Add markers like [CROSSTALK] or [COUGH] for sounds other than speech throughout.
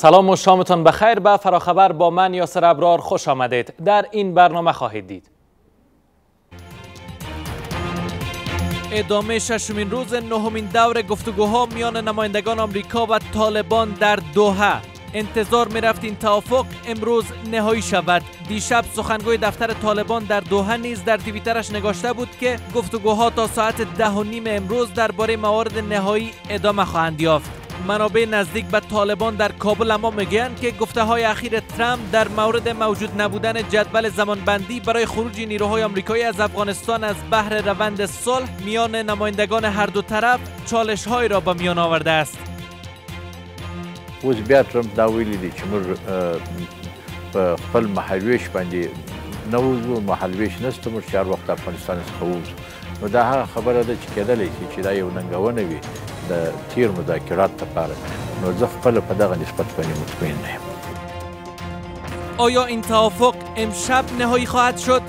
سلام و شامتان بخیر. به فراخبر با من یاسر ابرار خوش آمدید. در این برنامه خواهید دید. ادامه ششمین روز نهمین دور گفتگوها میان نمایندگان آمریکا و طالبان در دوحه. انتظار می رفت این توافق امروز نهایی شود. دیشب سخنگوی دفتر طالبان در دوحه نیز در توییترش نگاشته بود که گفتگوها تا ساعت ده و نیم امروز درباره موارد نهایی ادامه خواهند یافت. منابع نزدیک به طالبان در کابل اما می‌گویند که گفته های اخیر ترامپ در مورد موجود نبودن جدول زمانبندی برای خروج نیروهای آمریکایی از افغانستان از بحر روند صلح میان نمایندگان هر دو طرف چالش های را به میان آورده است. اوس بیا ټرمپ دا ویلي دی چې موږ په خپل مهالویش باندې نه وځو مهالویش نشته موږ چې هر وخت افغانستان څخه ووځو نو دا هغه خبره ده چې کېدلی شي چې دا یو ننګونه د تیر مذاکرات لپاره نو زه خپله په دغه نسبت باندې مطمئن نه یم آیا این توافق امشب نهایی خواهد شد؟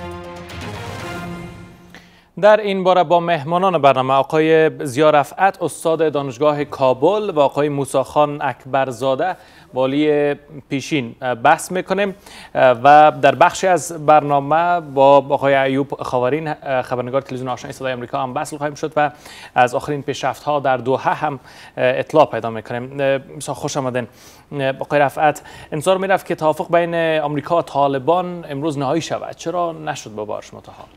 در این باره با مهمانان برنامه آقای زیا رفعت استاد دانشگاه کابل و آقای موساخان اکبرزاده والی پیشین. بحث می‌کنیم و در بخشی از برنامه با آقای ایوب خاورین خبرنگار تلویزیون آشنای صدای آمریکا هم بحث خواهیم شد و از آخرین پیشرفت ها در دوحه هم اطلاع پیدا می‌کنیم. مثلا خوش آمدین. آقای رفعت انتظار می‌رفت که توافق بین آمریکا و طالبان امروز نهایی شود. چرا نشد با بار شما تا حال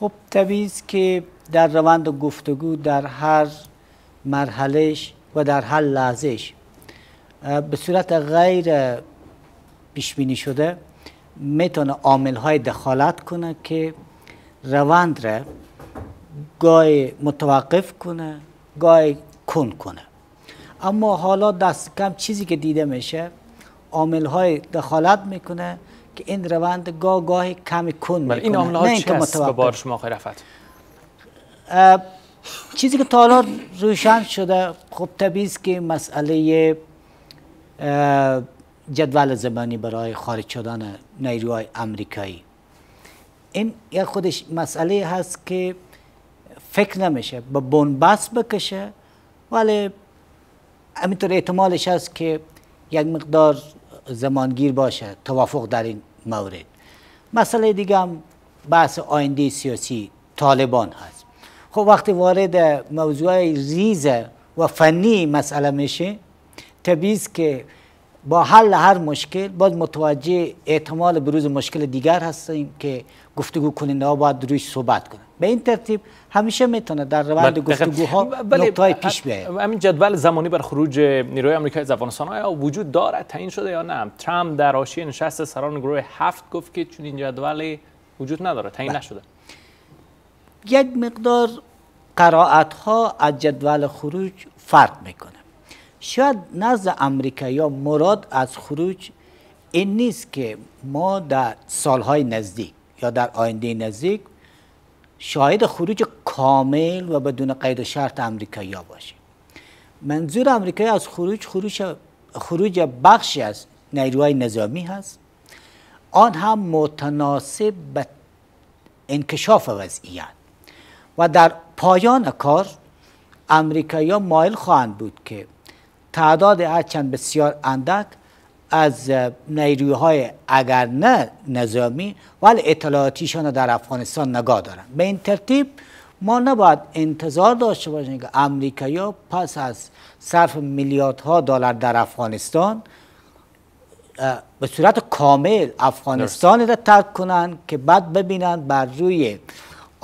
خب طبیعی که در روند گفتگو در هر مرحلهش و در هر لحظهش به صورت غیر پیش بینی شده می‌تونه عامل های دخالت کنه که روند را گاهی متوقف کنه گاهی کن کنه. اما حالا دست کم چیزی که دیده میشه عامل های دخالت می‌کنه که این روند گاه گاهی کمی کن می‌کنه این عامل ها چی هست؟ به بار شما رفت. چیزی که تا حالا روشن شده خب طبیعی که مسئله جدول زمانی برای خارج شدن نیروهای امریکایی. این یک خودش مسئله هست که فکر نمیشه به بنبست بکشه ولی همینطور احتمالش هست که یک مقدار زمانگیر باشه توافق در این مورد. مسئله دیگه هم بحث آینده سیاسی طالبان هست. خب وقتی وارد موضوع ریز و فنی مسئله میشه طبیعی که با حل هر مشکل باید متوجه احتمال بروز مشکل دیگر هستیم که گفتگو کننده ها باید رویش صحبت کنند به این ترتیب همیشه می‌تونه در روند گفتگوها نقطه پیش بیاید. همین جدول زمانی بر خروج نیروی آمریکا از افغانستان آیا وجود دارد؟ تعیین شده یا نه؟ ترامپ در حاشیه نشست سران گروه هفت گفت که چون این جدول وجود نداره. تعیین نشده. یک مقدار قرائت ها از جدول خروج فرق می‌کنه. شاید نزد امریکا مراد از خروج این نیست که ما در سالهای نزدیک یا در آینده نزدیک شاهد خروج کامل و بدون قید و شرط امریکایی باشیم. منظور امریکایی از خروج خروج خروج بخشی از نیروهای نظامی هست. آن هم متناسب به انکشاف وضعیت. و در پایان کار امریکایی مایل خواهند بود که تعداد هرچند بسیار اندک از نیروهای اگر نه نظامی ولی اطلاعاتیشان در افغانستان نگاه دارن. به این ترتیب ما نباید انتظار داشته باشیم که امریکایی پس از صرف میلیاردها دلار در افغانستان به صورت کامل افغانستان را ترک کنند که بعد ببینن بر روی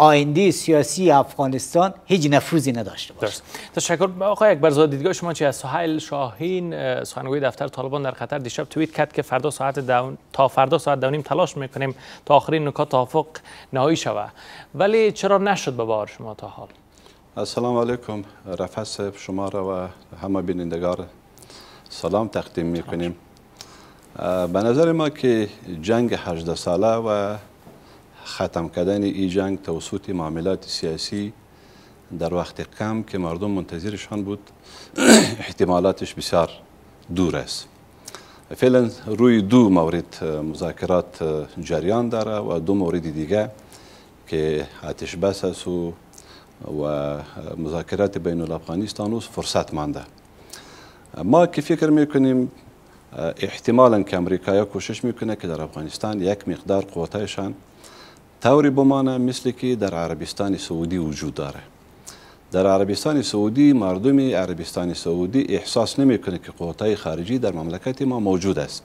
آینده سیاسی افغانستان هیچ نفوذی نداشته باشه. تشکر. آقای اکبرزاده دیدگاه شما چی از سهیل شاهین سخنگوی دفتر طالبان در قطر دیشب توییت کرد که فردا ساعت دون... تا فردا ساعت دونیم تلاش می‌کنیم تا آخرین نکات توافق نهایی شود. ولی چرا نشد به بار شما تا حال؟ السلام علیکم. رفعت صاحب شما را و همه بینندگان سلام تقدیم می‌کنیم. به نظر ما که جنگ 18 ساله و ختم کردن این جنگ توسط معاملات سیاسی در وقت کم که مردم منتظرشان بود [CLEARS THROAT] احتمالاتش بسیار دور است. فعلا روی دو مورد مذاکرات جریان داره و دو مورد دیگه که آتش بس است و و مذاکرات بین الافغانستان فرصت مانده. ما که فکر می‌کنیم احتمالا که امریکایا کوشش می‌کنه که در افغانستان یک مقدار قوتایشان طوری بمانه مثل که در عربستان سعودی وجود داره. در عربستان سعودی مردم عربستان سعودی احساس نمی‌کنه که قوتای خارجی در مملکت ما موجود است.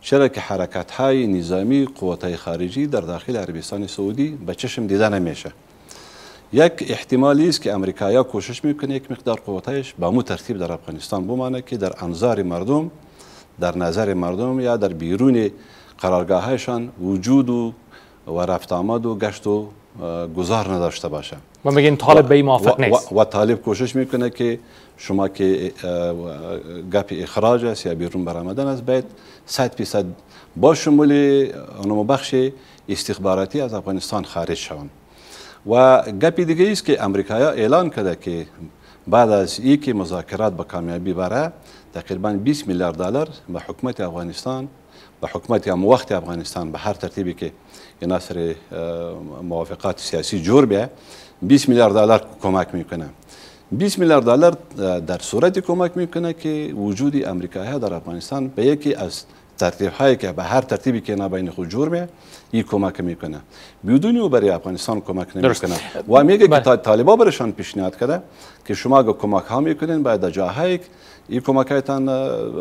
چرا که حرکت های نظامی قوتای خارجی در داخل عربستان سعودی به چشم دیده نمیشه. یک احتمالی است که امریکایا کوشش می‌کنه یک مقدار قوتایش به مو ترتیب در افغانستان بمانه که در انظار مردم در نظر مردم یا در بیرون قرارگاهشان وجود و و رفت آمد و گشت و گذار نداشته باشه. و میگین طالب به موافق نیست. و, طالب کوشش می‌کنه که شما که گپ اخراج است یا بیرون برآمدن است باید 100 درصد با شمول اونم بخش استخباراتی از افغانستان خارج شوند. و گپی دیگه است که امریکایا اعلان کرده که بعد از ای که مذاکرات به کامیابی بره تقریبا 20 میلیارد دلار به حکومت افغانستان به حکومت یا وقت افغانستان به هر ترتیبی که عناصر موافقات سیاسی جور بیه 20 میلیارد دلار کمک می‌کنه 20 میلیارد دلار در صورت کمک می‌کنه که وجود امریکایی در افغانستان به یکی از ترتیب هایی که به هر ترتیبی که بین خود جور میه این کمک می‌کنه بدون او برای افغانستان کمک نمی‌کنه و میگه که. طالبا برشان پیشنهاد کرده که شما اگر کمک ها می‌کنین باید جاهایی این کمک هایتان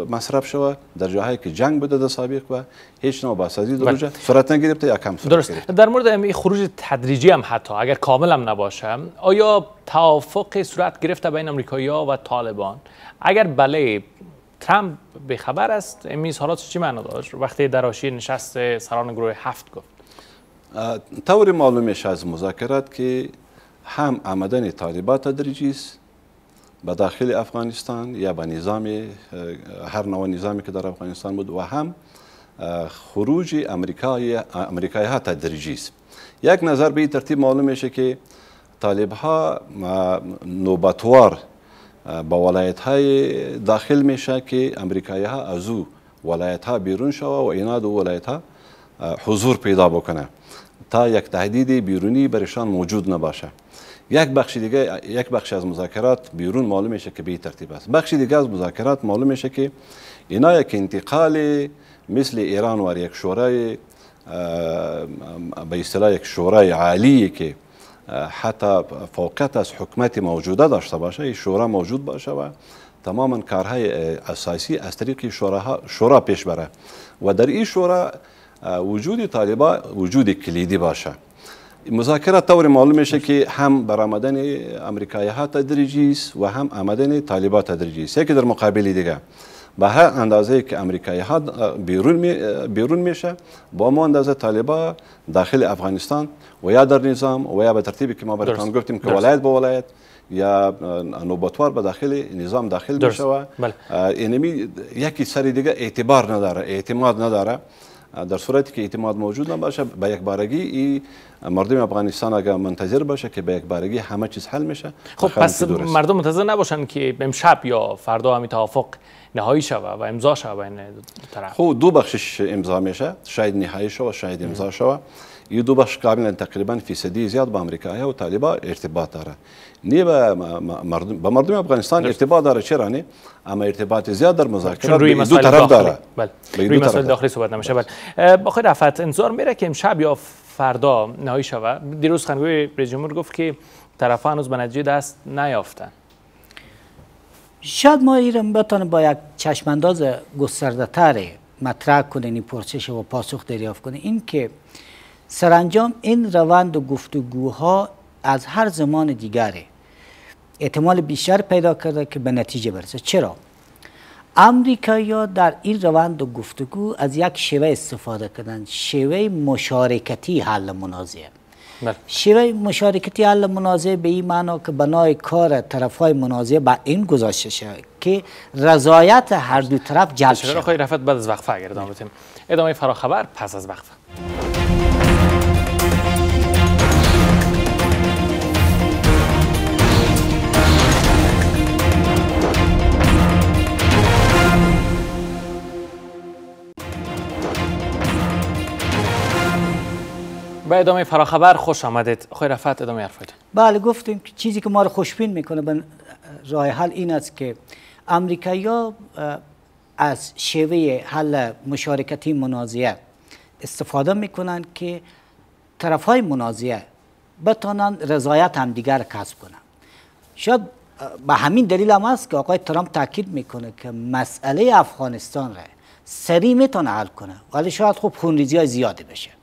مصرف شوه در جاهایی که جنگ بوده در سابق و هیچ نوع باسازی دروجه بله. صورت نگرفته یا کم صورت درست در مورد این خروج تدریجی هم حتی اگر کامل هم نباشه آیا توافق صورت گرفته بین امریکایی‌ها و طالبان اگر بله ترامپ به خبر است این حالات چی معنا داشت وقتی در آشی نشست سران گروه هفت گفت طور معلوم میشه از مذاکرات که هم آمدن طالبات تدریجی است به داخل افغانستان یا به نظام هر نوع نظامی که در افغانستان بود و هم خروج امریکای امریکایی ها تدریجی است. یک نظر به این ترتیب معلوم میشه که طالب ها نوبتوار با ولایت های داخل میشه که امریکایی ها از او ولایت ها بیرون شوه و اینا دو ولایت ها حضور پیدا بکنه تا یک تهدید بیرونی برشان موجود نباشه. یک بخش دیگه یک بخش از مذاکرات بیرون معلوم میشه که به ترتیب است. بخش دیگه از مذاکرات معلوم میشه که اینا یک انتقال مثل ایران و یک شورای به اصطلاح یک شورای عالی که حتی فوقیت از حکومت موجوده داشته باشه این شورا موجود باشه و تماما کارهای اساسی از طریق شورا, شورا پیش بره. و در این شورا وجود طالبا وجود کلیدی باشه مذاکرات طور معلوم میشه که هم برآمدن امریکایی ها تدریجی است و هم آمدن طالبا تدریجی است که در مقابل دیگه به هر اندازه که امریکایی ها بیرون می بیرون میشه با ما اندازه طالبا داخل افغانستان و یا در نظام و یا به ترتیبی که ما براتون گفتیم که ولایت به ولایت یا نوبتوار به داخل نظام داخل میشه و. اینمی یکی سری دیگه اعتبار نداره اعتماد نداره در صورتی که اعتماد موجود نباشه به یک بارگی ای مردم افغانستان اگر منتظر باشه که به یک بارگی همه چیز حل میشه خب پس مردم منتظر نباشن که امشب یا فردا همین توافق نهایی شوه و امضا شوه بین طرف خب دو بخشش امضا میشه شاید نهایی شوه شاید امضا شوه این دو بخش کاملا تقریبا فیصدی زیاد با امریکایی و طالبا ارتباط داره نه به مردم با مردم افغانستان ارتباط داره چرا نه اما ارتباط زیاد در مذاکرات روی دو طرف داره بله روی مسائل داخلی صحبت نمیشه بله بخیر رفت انتظار میره که امشب یا فردا نهایی شوه دیروز خنگوی رئیس جمهور گفت که طرفان هنوز به نتیجه دست نیافتن شاید ما ایران بتانه با یک چشمانداز گسترده تر مطرح کنه این پرسش و پاسخ دریافت کنه این که سرانجام این روند و گفتگوها از هر زمان دیگره. احتمال بیشتر پیدا کرده که به نتیجه برسه. چرا؟ امریکایی در این روند و گفتگو از یک شیوه استفاده کردن شیوه مشارکتی حل منازعه. بله. شیوه مشارکتی حل منازعه به این معنا که بنای کار طرف های منازعه با این گذاشته شد که رضایت هر دو طرف جلب شد رفت بعد از وقفه اگر ادامه بدیم. ادامه فراخبر پس از وقفه. به ادامه فراخبر خوش آمدید. خیر رفت ادامه حرفایتون بله گفتیم چیزی که ما رو خوشبین می‌کنه به راه حل این است که امریکایی از شیوه حل مشارکتی منازعه استفاده می‌کنن که طرف های منازعه بتانن رضایت هم دیگر کسب کنن. شاید به همین دلیل هم است که آقای ترامپ تاکید می‌کنه که مسئله افغانستان را سریع می‌تونه حل کنه ولی شاید خب خونریزی های زیاده بشه.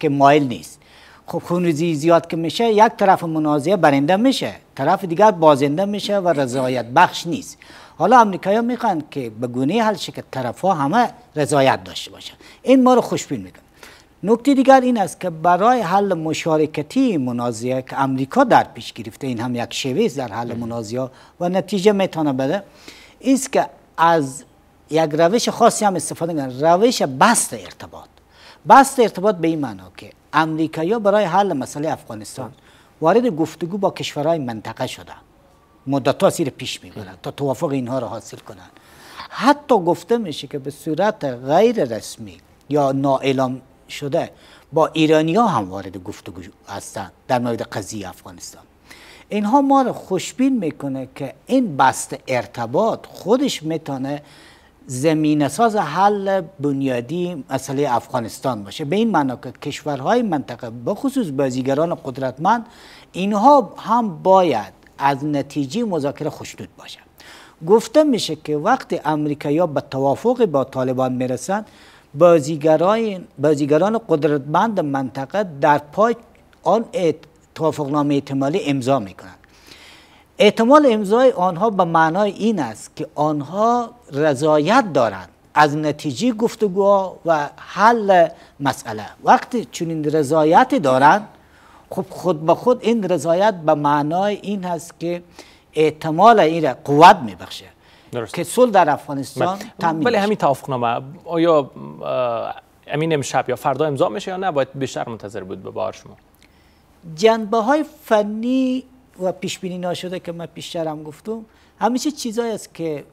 که مایل نیست. خب خونریزی زیاد که میشه یک طرف منازعه برنده میشه طرف دیگر بازنده میشه و رضایت بخش نیست. حالا امریکایی می‌خوان که به گونه حل شه که طرف ها همه رضایت داشته باشن این ما رو خوشبین می‌کنه. نکته دیگر این است که برای حل مشارکتی منازعه که امریکا در پیش گرفته این هم یک شیوه در حل منازعه و نتیجه می‌تونه بده است که از یک روش خاصی هم استفاده کنن روش بست ارتباط. بست ارتباط به این معنا که امریکایی برای حل مسئله افغانستان وارد گفتگو با کشورهای منطقه شده مدت ها سیر پیش می‌برن تا توافق اینها را حاصل کنن. حتی گفته میشه که به صورت غیر رسمی یا نااعلام شده با ایرانی ها هم وارد گفتگو هستند در مورد قضیه افغانستان. اینها ما رو خوشبین می‌کنه که این بست ارتباط خودش می‌تونه زمین ساز حل بنیادی مسئله افغانستان باشه. به این معنا که کشورهای منطقه بخصوص بازیگران قدرتمند اینها هم باید از نتیجه مذاکره خوشنود باشه گفته میشه که وقتی امریکایی به توافق با طالبان می‌رسن بازیگران بازیگران قدرتمند منطقه در پای آن توافقنامه احتمالی امضا می‌کنند احتمال امضای آنها به معنای این است که آنها رضایت دارند از نتیجه گفتگو و حل مسئله. وقتی چنین رضایت دارند خب خود به خود این رضایت به معنای این هست که احتمال این قوت میبخشه. که صلح در افغانستان تامین ولی همین توافقنامه. آیا امین امشب یا فردا امضا میشه یا نه؟ باید بیشتر منتظر بود به بار شما. جنبه های فنی و پیش بینی ناشده که من پیشتر هم گفتم همیشه چیزایی است که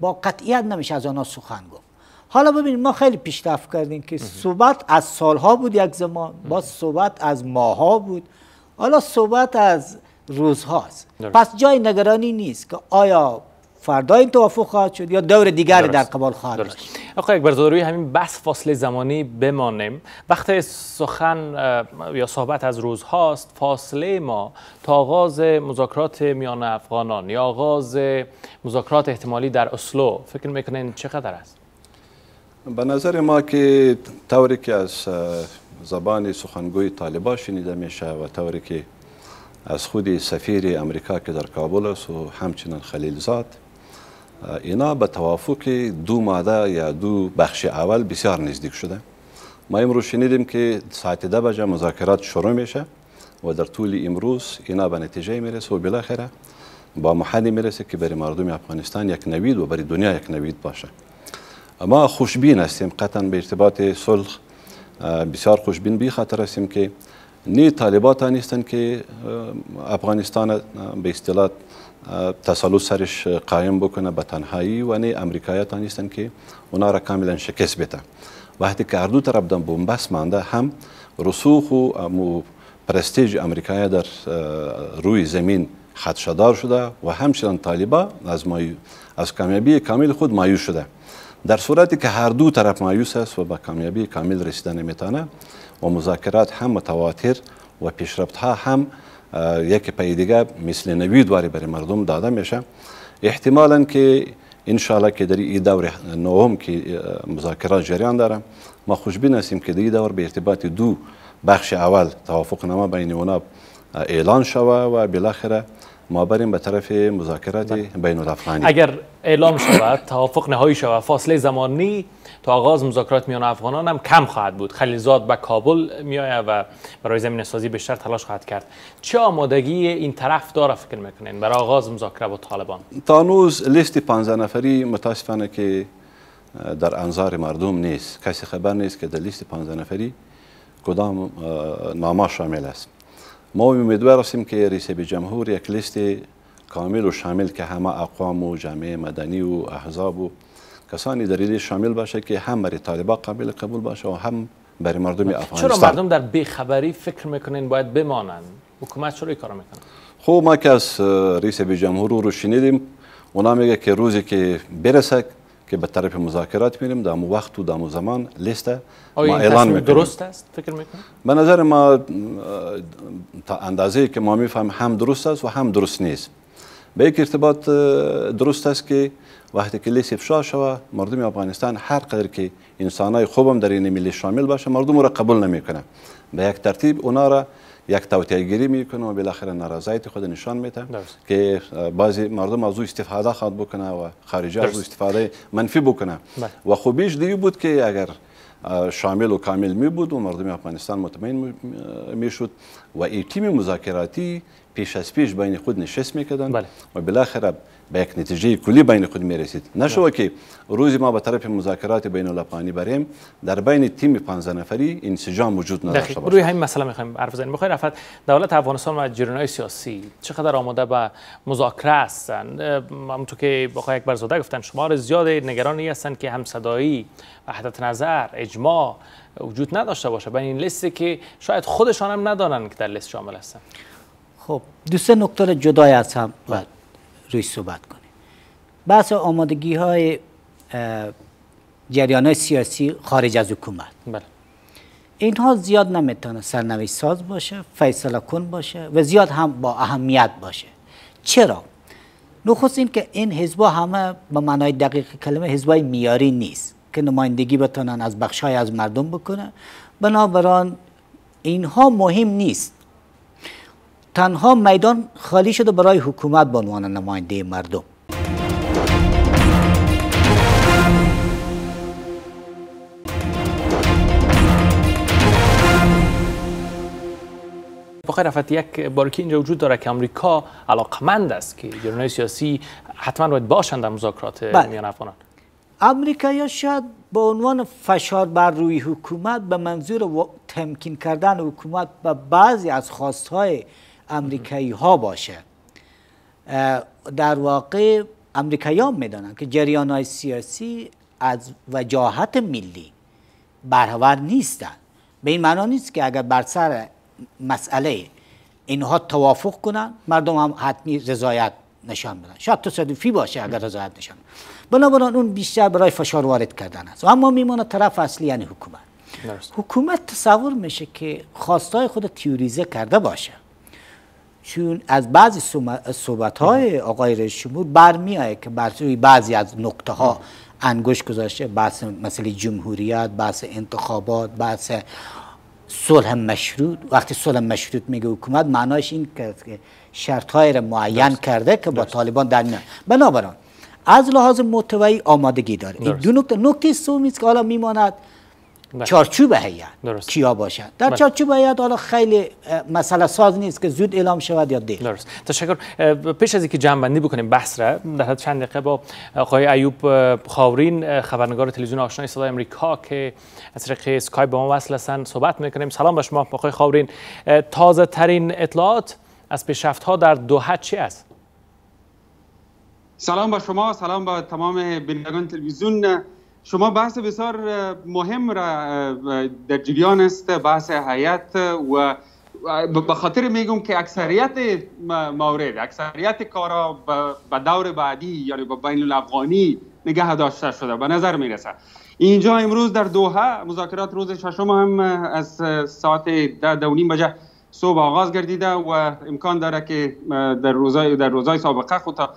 با قطعیت نمیشه از آنها سخن گفت. حالا ببینید ما خیلی پیشرفت کردیم که صحبت از سالها بود یک زمان با صحبت از ماها بود. حالا صحبت از روزهاست پس جای نگرانی نیست که آیا فردا این توافق خواهد شد یا دور دیگری در قبال خواهد داشت؟ آقای اکبر روی همین بس فاصله زمانی بمانیم. وقت سخن یا صحبت از روزهاست. فاصله ما تا آغاز مذاکرات میان افغانان یا آغاز مذاکرات احتمالی در اسلو. فکر می‌کنین چقدر است؟ به نظر ما که طوری که از زبان سخنگوی طالبا شنیده میشه و طوری که از خود سفیر امریکا که در کابل است و همچنان خلیلزاد اینا به توافق دو ماده یا دو بخش اول بسیار نزدیک شده. ما امروز شنیدیم که ساعت ده بجه مذاکرات شروع میشه و در طول امروز اینا به نتیجه می‌رسه و بالاخره با محلی می‌رسه که برای مردم افغانستان یک نوید و برای دنیا یک نوید باشه. ما خوشبین هستیم. قطعا به ارتباط صلح بسیار خوشبین. بی خاطر هستیم که نی طالبات نیستن که افغانستان به اصطلاح تسلط سرش قایم بکنه به تنهایی و نه امریکاییت نیستن که اونا را کاملا شکست بده. وقتی که هر دو طرف دم بومبست مانده هم رسوخ و پرستیج امریکایی در روی زمین خدشدار شده و همچنان طالبا از, از کامیابی کامل خود مایوس شده. در صورتی که هر دو طرف مایوس است و به کامیابی کامل رسیدن نمی‌تونه و مذاکرات هم متواتر و پیشرفت ها هم یک پای دیگه مثل نوید برای مردم داده میشه. احتمالا که انشالله که در این دور نوم که مذاکرات جریان داره ما خوشبین هستیم که در این دور به ارتباط دو بخش اول توافق نامه بین اونا اعلان شوه و بالاخره ما بریم به طرف مذاکرات بله. بین الافغانی. اگر اعلام شود توافق نهایی شود فاصله زمانی تا آغاز مذاکرات میان افغانان هم کم خواهد بود. خلیزاد به کابل میآید و برای زمین سازی بیشتر تلاش خواهد کرد. چه آمادگی این طرف داره فکر می‌کنین برای آغاز مذاکره با طالبان؟ تا نوز لیست 15 نفری متاسفانه که در انظار مردم نیست. کسی خبر نیست که در لیست 15 نفری کدام نامه شامل است. ما امیدوار هستیم که رئیس جمهور یک لیست کامل و شامل که همه اقوام و جامعه مدنی و احزاب و کسانی در این شامل باشه که هم برای طالبا قابل قبول باشه و هم برای مردم افغانستان. چرا مردم در بیخبری فکر می‌کنین باید بمانند؟ حکومت چرا کار می‌کنه؟ خب ما که از رئیس جمهور رو شنیدیم اونا میگه که روزی که برسه که به طرف مذاکرات میریم در وقت و در زمان لیست ما اعلان می‌کنیم. درست است؟ فکر می‌کنید به نظر ما تا اندازه که ما میفهم هم درست است و هم درست نیست. به یک ارتباط درست است که وقتی که لیست افشا شود مردم افغانستان هر قدر که انسانای خوبم در این ملی شامل باشه مردم را قبول نمی‌کنه به یک ترتیب اونا را یک توطئه گیری می‌کنه و بالاخره نارضایت خود نشان میده. که بعضی مردم از او استفاده خواهد بکنه و خارجی از او. استفاده منفی بکنه بله. و خوبیش دیگه بود که اگر شامل و کامل می بود و مردم افغانستان مطمئن می- می شد و این تیم مذاکراتی پیش از پیش بین خود نشست می‌کردن. بله. و بالاخره به یک نتیجه کلی بین خود می رسید نشو که روزی ما به طرف مذاکرات بین الافغانی بریم در بین تیم 15 نفری انسجام وجود نداشته باشه. روی همین مسئله می‌خوایم حرف بزنیم. می‌خوای رفت دولت افغانستان و جریانهای سیاسی چقدر آماده به مذاکره هستند؟ همونطور که آقای اکبرزاده گفتن شمار زیاد نگرانی هستند که همصدایی وحدت نظر اجماع وجود نداشته باشه. بین این لیستی که شاید خودشان هم ندانند که در لیست شامل هستند. خب دو سه نکته را جدای از هم باید روی صحبت کنیم. بحث آمادگی های جریان های سیاسی خارج از حکومت. بله. اینها زیاد نمی‌تونه سرنوشت ساز باشه فیصله کن باشه و زیاد هم با اهمیت باشه. چرا؟ نخست این که این حزبا همه به معنای دقیق کلمه حزبای میاری نیست که نمایندگی بتونن از بخشای از مردم بکنه بنابراین اینها مهم نیست. تنها میدان خالی شده برای حکومت به عنوان نماینده مردم بخیر رفت یک باریکی اینجا وجود داره که آمریکا علاقمند است که جریانهای سیاسی حتما باید باشند در مذاکرات بله. میان افغانان امریکایی شاید به عنوان فشار بر روی حکومت به منظور تمکین کردن حکومت به بعضی از خواستهای امریکایی ها باشه در واقع امریکایی ها می‌دانند که جریان های سیاسی از وجاهت ملی برابر نیستند به این معنا نیست که اگر بر سر مسئله اینها توافق کنن مردم هم حتمی رضایت نشان بدن. شاید تصادفی باشه اگر رضایت نشان. بنابراین اون بیشتر برای فشار وارد کردن است. اما میمونه طرف اصلی یعنی حکومت. درست. حکومت تصور میشه که خواستای خود تیوریزه کرده باشه. چون از بعضی صحبت های آقای رئیس جمهور برمیآید که بر روی بعضی از نکته ها انگشت گذاشته بحث مسئله جمهوریت بحث انتخابات بحث صلح مشروط. وقتی صلح مشروط میگه حکومت معناش این که شرط را معین کرده که با طالبان در میان. بنابراین از لحاظ محتوایی آمادگی داره. این درست. دو نکته. نکته سومی است که حالا میماند بله. چارچوب هیئت درست. کیا باشد در بله. چارچوب هیئت حالا خیلی مسئله ساز نیست که زود اعلام شود یا دیر درست. تشکر. پیش از اینکه جمع بندی بکنیم بحث را در حد چند دقیقه با آقای ایوب خاورین خبرنگار تلویزیون آشنای صدای امریکا که از طریق اسکایپ با ما وصل هستند صحبت می‌کنیم. سلام به شما آقای خاورین. تازه ترین اطلاعات از پیشرفت ها در دوحه چی است؟ سلام به شما سلام به تمام بینندگان تلویزیون. شما بحث بسیار مهم را در جریان است بحث حیات و به خاطر میگم که اکثریت موارد اکثریت کارا به دور بعدی یعنی به بین الافغانی نگه داشته شده به نظر می‌رسه. اینجا امروز در دوحه مذاکرات روز ششم هم از ساعت ده دو نیم بجه صبح آغاز گردیده و امکان داره که در روزای در روزای سابقه خود تا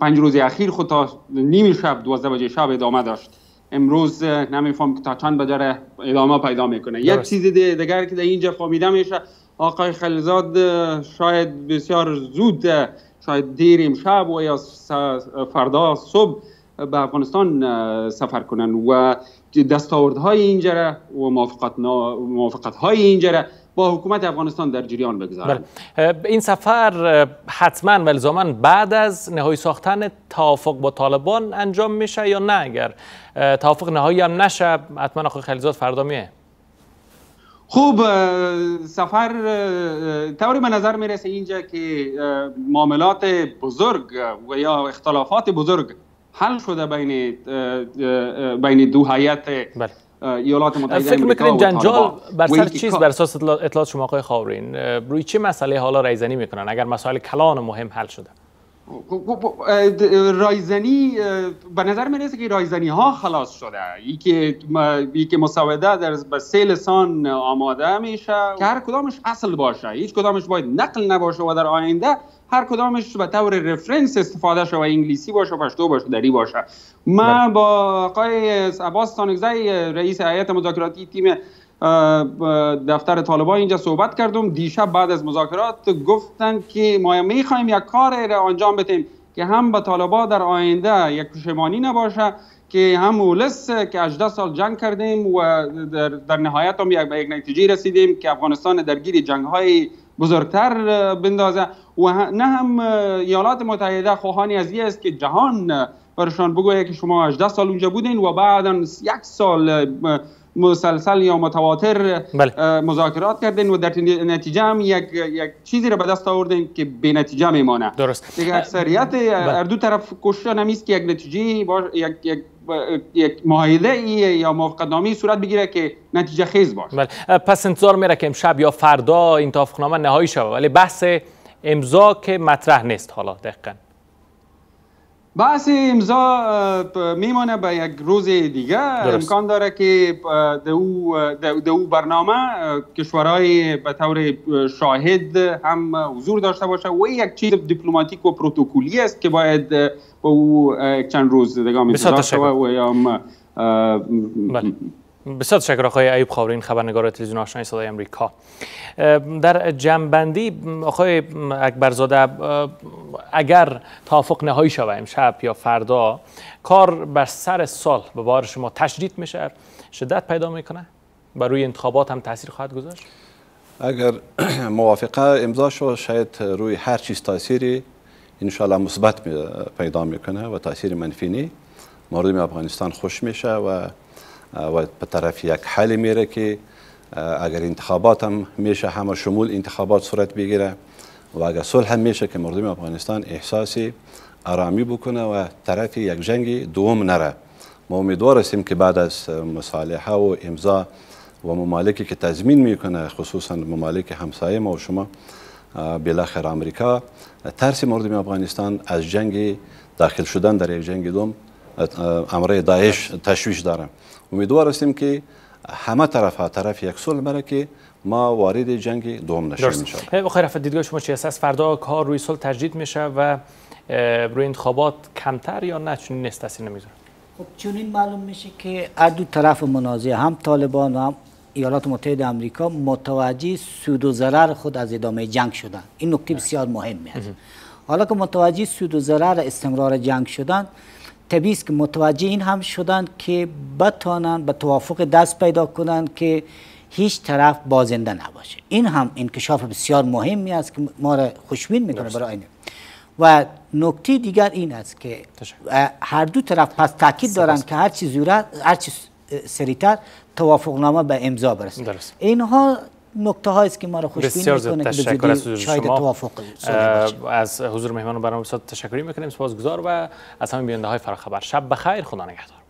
پنج روز اخیر خود تا نیم شب دوازده بجه شب ادامه داشت. امروز نمیفهم که تا چند بجه ادامه پیدا می‌کنه. یک چیز دیگر که در اینجا فهمیده میشه آقای خلیزاد شاید بسیار زود شاید دیر امشب و یا فردا صبح به افغانستان سفر کنن و دستاوردهای اینجا و موافقت موافقت های اینجا با حکومت افغانستان در جریان بگذارند این سفر حتما و بعد از نهایی ساختن توافق با طالبان انجام میشه یا نه؟ اگر توافق نهایی هم نشه حتما آقای خلیزاد فردا میه. خوب سفر طوری به نظر می‌رسه اینجا که معاملات بزرگ و یا اختلافات بزرگ حل شده بین بین دو هیئت بله. ایالات متحده فکر می‌کنین جنجال بر سر چیز. بر اساس اطلاعات شما آقای خاورین روی چه مسئله حالا ریزنی می‌کنن؟ اگر مسائل کلان مهم حل شده. رایزنی به نظر می‌رسه که رایزنی ها خلاص شده. ای که ای که مسوده در به سه لسان آماده میشه. که هر کدامش اصل باشه. هیچ کدامش باید نقل نباشه و در آینده هر کدامش به طور رفرنس استفاده و انگلیسی باشه پشتو باشه دری باشه. من بله. با آقای عباس سانگزی رئیس هیئت مذاکراتی تیم دفتر طالبان اینجا صحبت کردم. دیشب بعد از مذاکرات گفتن که ما می‌خوایم یک کار را انجام بدیم که هم به طالبان در آینده یک پشیمانی نباشه که هم مولس که 18 سال جنگ کردیم و در, در نهایت هم یک نتیجه رسیدیم که افغانستان درگیر جنگ های بزرگتر بندازه. و نه هم ایالات متحده خواهانی از است که جهان برشان بگوید که شما 18 سال اونجا بودین و بعدا یک سال مسلسل یا متواتر بله. مذاکرات کردین و در نتیجه هم یک, یک چیزی رو به دست آوردین که به نتیجه میمانه درست دیگه اکثریت بله. دو طرف کوشش نمیست که یک نتیجه باش یک یک یک معاهده یا موافقتنامه صورت بگیره که نتیجه خیز باشه بله. پس انتظار میره که امشب یا فردا این توافقنامه نهایی شود ولی بحث امضا که مطرح نیست حالا دقیقاً بحث امضا میمانه به یک روز دیگه. امکان داره که در او, او برنامه کشورهای به طور شاهد هم حضور داشته باشه و یک چیز دیپلماتیک و پروتکولی است که باید به او چند روز دیگه انتظار شود و یا بله. بسیار تشکر آقای ایوب خاورین خبرنگار تلویزیون آشنای صدای امریکا در جنبندی آقای اکبرزاده اگر توافق نهایی شود امشب یا فردا کار بر سر سال به بار شما تشدید میشه. شدت پیدا می‌کنه. بر روی انتخابات هم تاثیر خواهد گذاشت. اگر [CLEARS THROAT] موافقه امضا شد شاید روی هر چیز تاثیری انشالله مثبت پیدا می‌کنه و تاثیر منفی نی. مردم افغانستان خوش میشه و و به طرف یک حل میره که اگر انتخابات هم میشه همه شمول انتخابات صورت بگیره. و اگر صلح هم میشه که مردم افغانستان احساسی آرامی بکنه و طرف یک جنگ دوم نره. ما امیدوار هستیم که بعد از مصالحه و امضا و ممالکی که تضمین میکنه خصوصا ممالک همسایه ما و شما بالاخره امریکا ترس مردم افغانستان از جنگ داخل شدن در یک جنگ دوم امره داعش تشویش داره. امیدوار هستیم که همه طرف ها طرف یک صلح بره که ما وارد جنگ دوم نشیم ان بخیر. دیدگاه شما چی است فردا کار روی صلح تجدید میشه و روی انتخابات کمتر یا نه؟ چون نیست تاثیر نمی‌ذاره. خب چون این معلوم میشه که هر دو طرف منازعه هم طالبان و هم ایالات متحده آمریکا متوجه سود و ضرر خود از ادامه جنگ شدن. این نکته بسیار مهمی است حالا که متوجه سود و ضرر استمرار جنگ شدن طبیعی که متوجه این هم شدن که بتانن به توافق دست پیدا کنن که هیچ طرف بازنده نباشه. این هم انکشاف بسیار مهمی است که ما را خوشبین می‌کنه برای اینه و نکته دیگر این است که هر دو طرف پس تاکید دارن که هر چی زورت هر چی سریعتر توافق نامه به امضا برسه اینها نکته هایی است که ما رو خوشبین می‌کنه که تشکر از شاید توافق از حضور مهمان برنامه تشکر می‌کنیم. سپاسگزار و از همه بیننده های فراخبر. شب بخیر. خدا نگهدار.